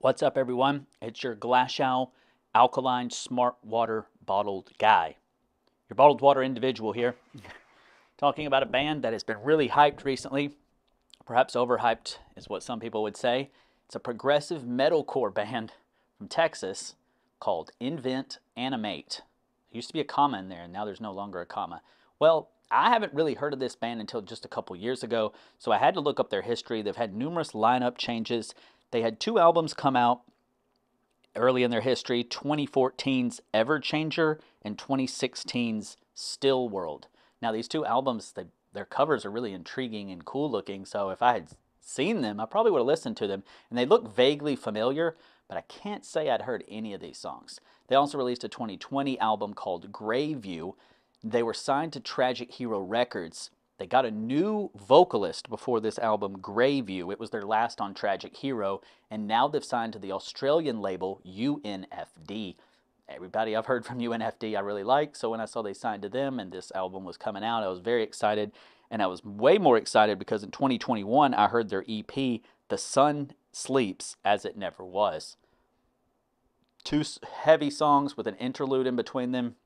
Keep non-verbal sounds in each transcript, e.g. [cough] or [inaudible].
What's up, everyone? It's your Glasgow Alkaline Smart Water Bottled Guy. Your bottled water individual here, [laughs] talking about a band that has been really hyped recently. Perhaps overhyped is what some people would say. It's a progressive metalcore band from Texas called Invent Animate. There used to be a comma in there, and now there's no longer a comma. Well, I haven't really heard of this band until just a couple years ago, so I had to look up their history. They've had numerous lineup changes. They had two albums come out early in their history 2014's Everchanger and 2016's Still World. Now, these two albums, they, their covers are really intriguing and cool looking, so if I had seen them, I probably would have listened to them. And they look vaguely familiar, but I can't say I'd heard any of these songs. They also released a 2020 album called Greyview. They were signed to Tragic Hero Records. They got a new vocalist before this album, Greyview. It was their last on Tragic Hero, and now they've signed to the Australian label UNFD. Everybody I've heard from [laughs] UNFD I really like, so when I saw they signed to them and this album was coming out, I was very excited. And I was way more excited because in 2021 I heard their EP, The Sun Sleeps as It Never Was. Two heavy songs with an interlude in between them.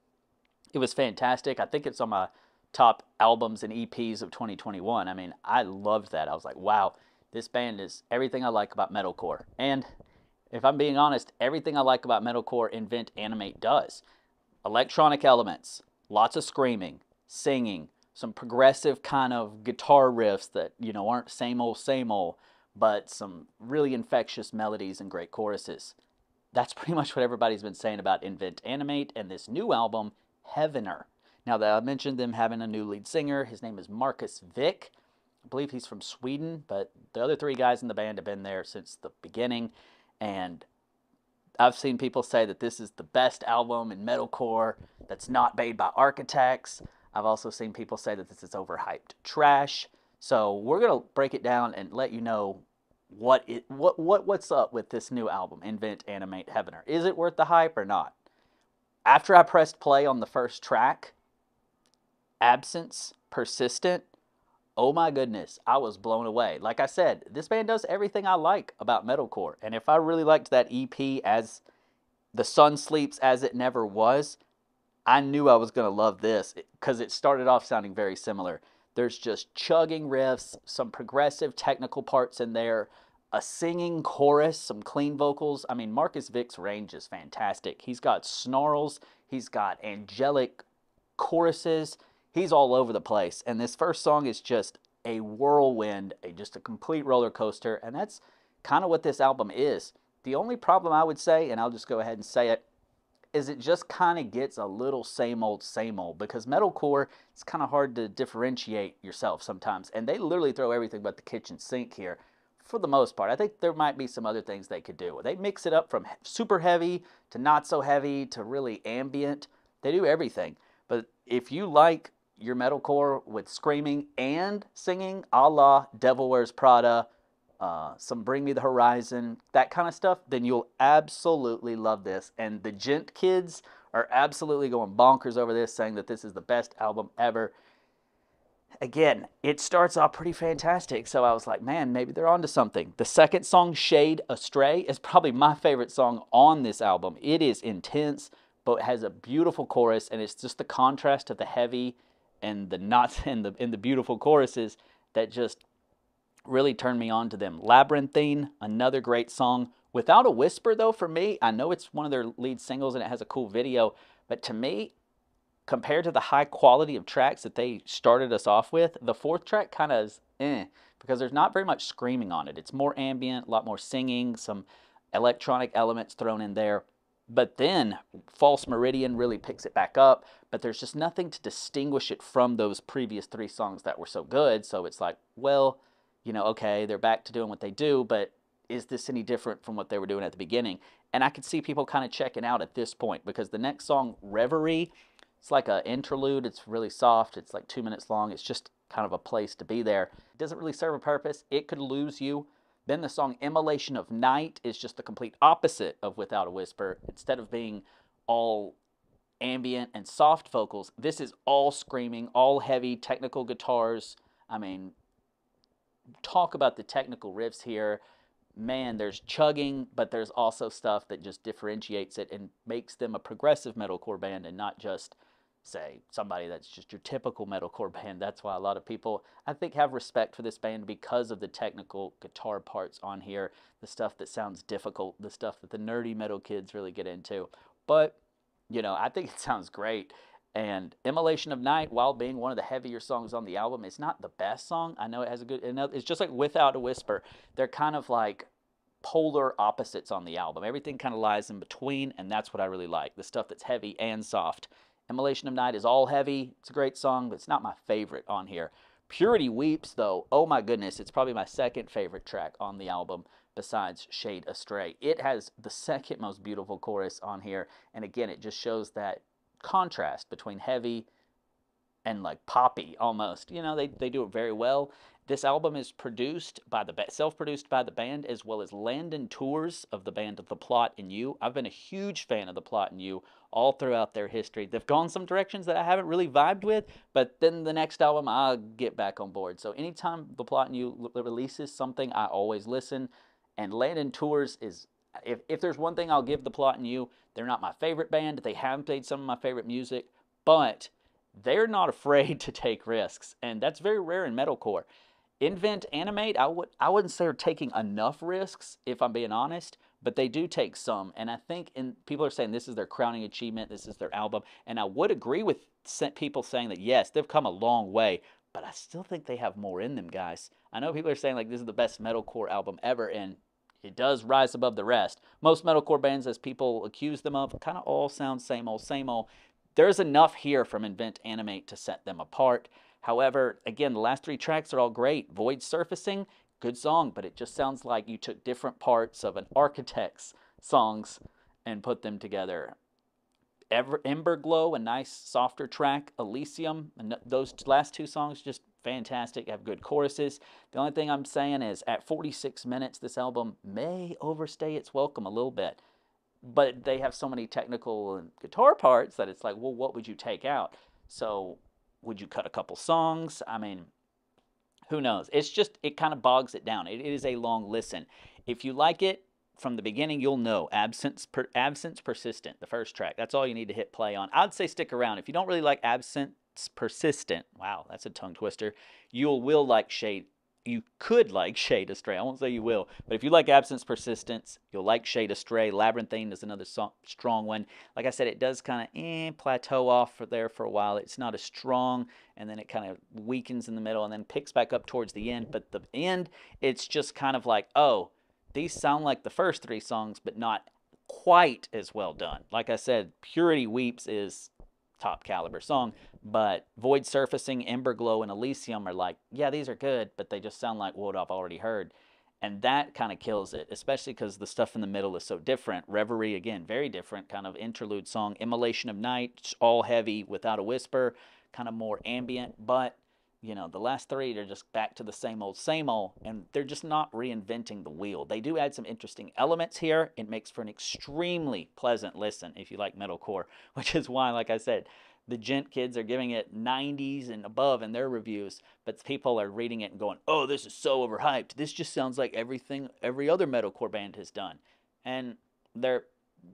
It was fantastic. I think it's on my top albums and EPs of 2021. I mean, I loved that. I was like, wow, this band is everything I like about metalcore. And if I'm being honest, everything I like about metalcore Invent Animate does. Electronic elements, lots of screaming, singing, some progressive kind of guitar riffs that, you know, aren't same old, same old, but some really infectious melodies and great choruses. That's [laughs] pretty much what everybody's been saying about Invent Animate and this new album, Heavener. Now, that I mentioned them having a new lead singer. His name is Marcus Vik. I believe he's from Sweden, but the other three guys in the band have been there since the beginning. And I've seen people say that this is the best album in metalcore that's not made by architects. I've also seen people say that this is overhyped trash. So we're gonna break it down and let you know what it what what what's up with this new album, Invent Animate Heavener. Is it worth the hype or not? After I pressed play on the first track, Absence, Persistent, oh my goodness, I was blown away. Like I said, this band does everything I like about metalcore. And if I really liked that EP as The Sun Sleeps as It Never Was, I knew I was going to love this because it started off sounding very similar. There's just chugging riffs, some progressive technical parts in there, a singing chorus, some clean vocals. I mean, Marcus Vik's range is fantastic. He's got snarls, he's got angelic choruses, he's all over the place. And this first song is just a whirlwind, a, just a complete roller coaster. And that's kind of what this album is. The only problem I would say, and I'll just go ahead and say it, is it just kind of gets a little same old, same old because metalcore, it's kind of hard to differentiate yourself sometimes. And they literally throw everything but the kitchen sink here for the most part. I think there might be some other things they could do. They mix it up from super heavy to not so heavy to really ambient. They do everything. But if you like your metalcore with screaming and singing a la Devil Wears Prada, uh, some Bring Me the Horizon, that kind of stuff, then you'll absolutely love this. And the djent kids are absolutely going bonkers over this, saying that this is the best album ever. Again, it starts off pretty fantastic, so I was like, man, maybe they're onto something. The second song, Shade Astray, is probably my favorite song on this album. It is intense, but has a beautiful chorus, and it's just the contrast of the heavy and the knots [laughs] and the and the beautiful choruses that just really turned me on to them. Labyrinthine, another great song. Without a Whisper, though, for me, I know it's one of their lead singles and it has a cool video, but to me, compared to the high quality of tracks that they started us off with, the fourth track kind of is eh, because there's not very much screaming on it. It's more ambient, a lot more singing, some electronic elements thrown in there. But then False Meridian really picks it back up, but there's just nothing to distinguish it from those previous three songs that were so good. So it's like, well, you know, okay, they're back to doing what they do, but is this any different from what they were doing at the beginning? And I could see people kind of checking out at this point because the next song, Reverie, it's like an interlude. It's really soft. It's like two minutes long. It's just kind of a place to be there. It doesn't really serve a purpose. It could lose you. Then the song Immolation of Night is just the complete opposite of Without a Whisper. Instead of being all ambient and soft vocals, this is all screaming, all heavy technical guitars. I mean, talk about the technical riffs here. man, there's chugging, but there's also stuff that just differentiates it and makes them a progressive metalcore band and not just say somebody that's just your typical metalcore [laughs] band. That's why a lot of people I think have respect for this band because of the technical guitar parts on here, the stuff that sounds difficult, the stuff that the nerdy metal kids really get into. But, you know, I think [laughs] it sounds great. And Immolation of Night, while being one of the heavier songs on the album, it's not the best song. I know it has a good, it's just like Without a Whisper. They're kind of like polar opposites on the album. Everything kind of lies in between, and that's what I really like the stuff that's heavy and soft. Immolation of Night is all heavy. It's a great song, but it's not my favorite on here. Purity Weeps, though, oh my goodness, it's probably my second favorite track on the album besides Shade Astray. It has the second most beautiful chorus on here, and again, it just shows that contrast between heavy and like poppy almost. You know, they, they do it very well. This album is produced by the self-produced by the band as well as Landon Tewers of the band of The Plot in You. I've been a huge fan of The Plot in You all throughout their history. They've gone some directions that I haven't really vibed with, but then the next album I'll get back on board. So anytime The Plot in You releases something, I always listen. And Landon Tewers is if, if there's one thing I'll give The Plot in You, they're not my favorite band. They haven't played some of my favorite music, but they're not [laughs] afraid to take risks, and that's very rare in metalcore. Invent Animate, I would I wouldn't say they're taking enough risks, if I'm being honest, but they do take some. And I think in, people are saying this is their crowning achievement, this is their album, and I would agree with people saying that yes, they've come a long way, but I still think they have more in them, guys. I know people are saying like this is the best metalcore album ever, and it does rise above the rest. Most metalcore bands, as people accuse them of, kind of all sound same old, same old. There's enough here from Invent Animate to set them apart. However, again, the last three tracks are all great. Void Surfacing, good song, but it just sounds like you took different parts of an Architects songs and put them together. Ever, Ember Glow, a nice softer track. Elysium, and those last two songs just fantastic, have good choruses. The only thing I'm saying is at 46 minutes, this album may overstay its welcome a little bit. But they have so many technical and guitar parts that it's like, well, what would you take out? So would you cut a couple songs? I mean, who knows? It's just, it kind of bogs it down. It, it is a long listen. If you like it, from the beginning, you'll know absence per, absence persistent. The first track. That's all you need to hit play on. I'd say stick around. If you don't really like absence persistent. Wow, that's a tongue twister. You will like shade. You could like Shade Astray. I won't say you will, but if you like Absence Persistence, you'll like Shade Astray. Labyrinthine is another strong one. Like I said, it does kind of eh, plateau off for there for a while. It's not as strong, and then it kind of weakens in the middle and then picks back up towards the end. But the end, it's just kind of like, oh, these sound like the first three songs, but not quite as well done. Like I said, Purity Weeps is top caliber song. But Void Surfacing, Ember Glow, and Elysium are like, yeah, these are good, but they just sound like what I've already heard. And that kind of kills it, especially because the stuff in the middle is so different. Reverie, again, very different, kind of interlude song. Immolation of Night, all heavy without a whisper, kind of more ambient. But, you know, the last three, they're just back to the same old, same old, and they're just not reinventing the wheel. They do add some interesting elements here. It makes for an extremely pleasant listen if you like metalcore, [laughs] which is why, like I said, the djent kids are giving it 90s and above in their reviews, but people are reading it and going, "Oh, this is so overhyped. This just sounds like everything every other metalcore band has done." And they're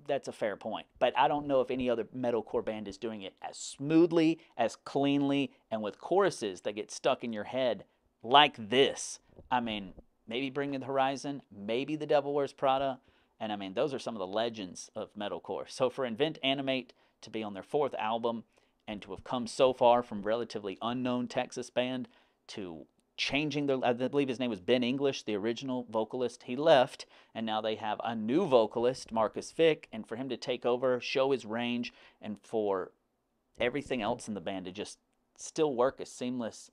that's a fair point. But I don't know if any other metalcore band is doing it as smoothly, as cleanly, and with choruses that get stuck in your head like this. I mean, maybe Bring the Horizon, maybe The Devil Wears Prada, and I mean, those are some of the legends of metalcore. So for Invent Animate to be on their fourth album, and to have come so far from relatively unknown Texas band to changing their I believe his name was Ben English, the original vocalist. He left and now they have a new vocalist, Marcus Vik, and for him to take over, show his range and for everything else in the band to just still work as seamless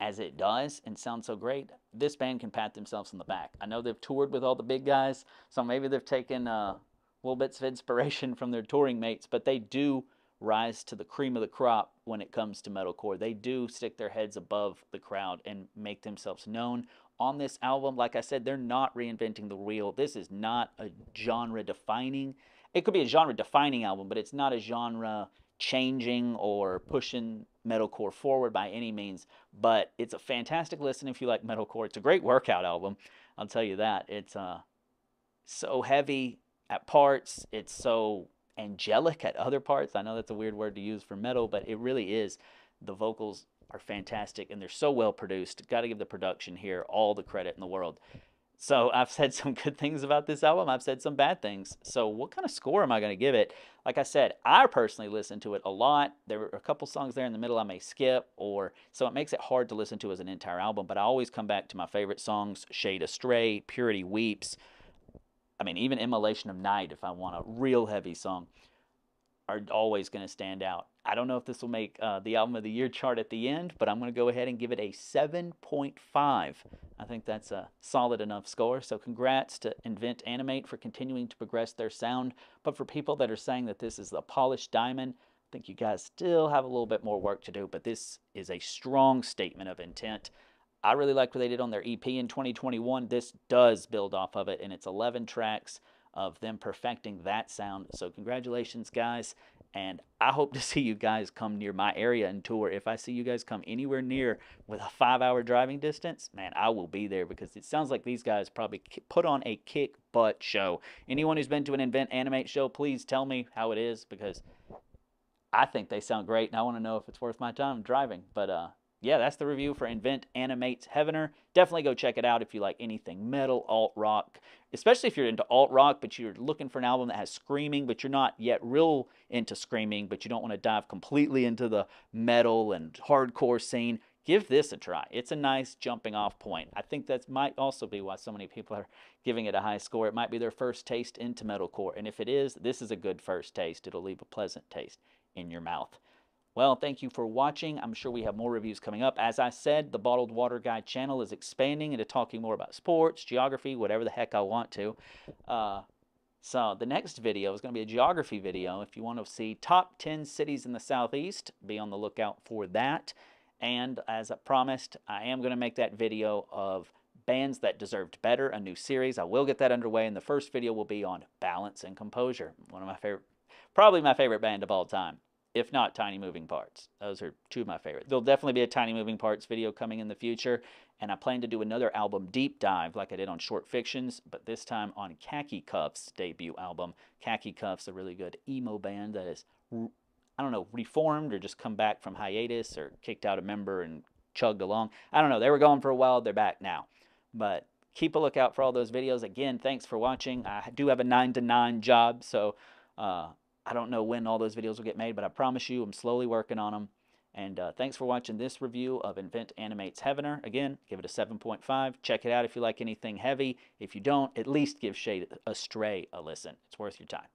as it does and sound so great, this band can pat themselves on the back. I know they've toured with all the big guys, so maybe they've taken uh, little bits of inspiration [laughs] from their touring mates, but they do rise to the cream of the crop when it comes to metalcore. They do stick their heads above the crowd and make themselves known. On this album, like I said, they're not reinventing the wheel. This is not a genre defining. It could be a genre defining album, but it's not a genre changing or pushing metalcore forward by any means, but it's a fantastic listen if you like metalcore. It's a great workout album, I'll tell you that. It's uh, so heavy at parts, it's so angelic at other parts. I know that's a weird word to use for metal, but it really is. The vocals are fantastic and they're so well produced. Got to give the production here all the credit in the world. So I've said [laughs] some good things about this album. I've said some bad things. So what kind of score am I going to give it? Like I said, I personally listen to it a lot. There are a couple songs there in the middle I may skip, or so it makes it hard to listen to as an entire album. But I always come back to my favorite songs: "Shade Astray," "Purity Weeps." I mean, even "Immolation of Night" if I want a real heavy song are always going to stand out. I don't know if this will make uh, the album of the year chart at the end, but I'm going to go ahead and give it a 7.5. I think that's a solid enough score. So congrats to Invent Animate for continuing to progress their sound. But for people that are saying that this is the polished diamond, I think you guys still have a little bit more work to do, but this is a strong statement of intent. I really liked what they did on their EP in 2021. This does build off of it, and it's 11 tracks of them perfecting that sound. So congratulations, guys. And I hope to [laughs] see you guys come near my area and tour. If I see you guys come anywhere near with a five hour driving distance, man, I will be there because it sounds like these guys probably put on a kick butt show. Anyone who's been to an Invent Animate show, please tell me how it is because I think they sound great and I want to know if it's worth my time driving. But uh, yeah, that's the review for Invent Animates Heavener. Definitely go check it out if you like anything metal, alt rock, especially if you're into alt rock, but you're looking for an album that has screaming, but you're not yet real into screaming, but you don't want to dive completely into the metal and hardcore scene. Give this a try. It's a nice jumping off point. I think that might also be why so many people are giving it a high score. It might be their first taste into metalcore. And if it is, this is a good first taste. It'll leave a pleasant taste in your mouth. Well, thank you for watching. I'm sure we have more reviews coming up. As I said, the Bottled Water Guy channel is expanding into talking more about sports, geography, whatever the heck I want to. Uh, so the next video is going to be a geography video. If you want to see top 10 cities in the southeast, be on the lookout for that. And as I promised, I am going to make that video of bands that deserved better, a new series. I will get that underway, and the first video will be on Balance and Composure, one of my favorite, probably my favorite band of all time if not Tiny Moving Parts. Those are two of my favorite. There'll definitely be a Tiny Moving Parts video coming in the future, and I plan to do another album deep dive like I did on Short Fictions, but this time on Khaki Cuffs' debut album. Khaki Cuffs, a really good emo band that is, I don't know, reformed or just come back from hiatus or kicked out a member and chugged along. I don't know. They were gone for a while. They're back now. But keep a lookout for all those videos. Again, thanks for watching. I do have a 9 to 9 job, so uh, I don't know when all those videos will get made, but I promise you I'm slowly working on them. And uh, thanks for watching this review of Invent Animates Heavener. Again, give it a 7.5. Check it out if you like anything heavy. If you don't, at least give Shade Astray a listen. It's worth your time.